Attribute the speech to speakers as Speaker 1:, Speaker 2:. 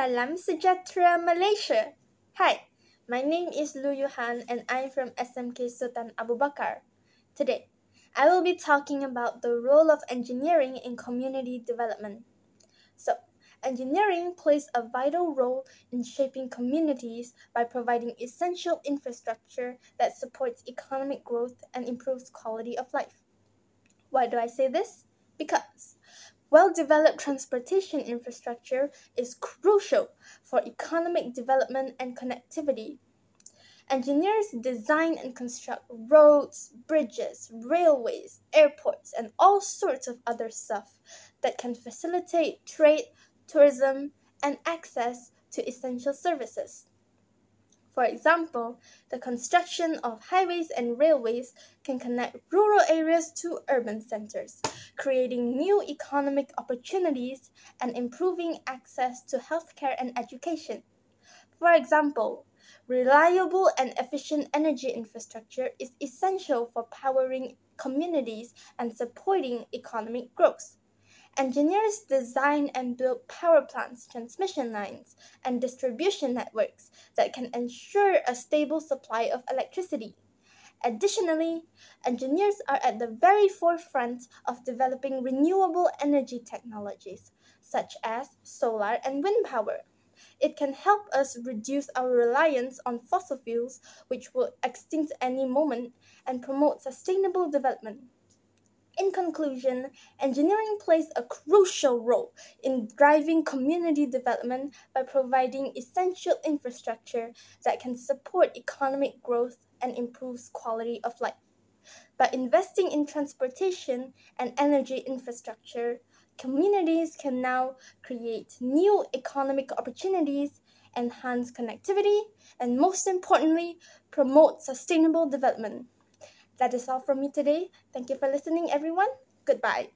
Speaker 1: Salam Sejahtera Malaysia. Hi, my name is Loo Yu Han and I'm from SMK Sultan Abu Bakar. Today, I will be talking about the role of engineering in community development. So, engineering plays a vital role in shaping communities by providing essential infrastructure that supports economic growth and improves quality of life. Why do I say this? Because well-developed transportation infrastructure is crucial for economic development and connectivity. Engineers design and construct roads, bridges, railways, airports, and all sorts of other stuff that can facilitate trade, tourism, and access to essential services. For example, the construction of highways and railways can connect rural areas to urban centers, creating new economic opportunities and improving access to healthcare and education. For example, reliable and efficient energy infrastructure is essential for powering communities and supporting economic growth. Engineers design and build power plants, transmission lines, and distribution networks that can ensure a stable supply of electricity. Additionally, engineers are at the very forefront of developing renewable energy technologies, such as solar and wind power. It can help us reduce our reliance on fossil fuels, which will extinct any moment, and promote sustainable development. In conclusion, engineering plays a crucial role in driving community development by providing essential infrastructure that can support economic growth and improves quality of life. By investing in transportation and energy infrastructure, communities can now create new economic opportunities, enhance connectivity, and most importantly, promote sustainable development. That is all from me today. Thank you for listening, everyone. Goodbye.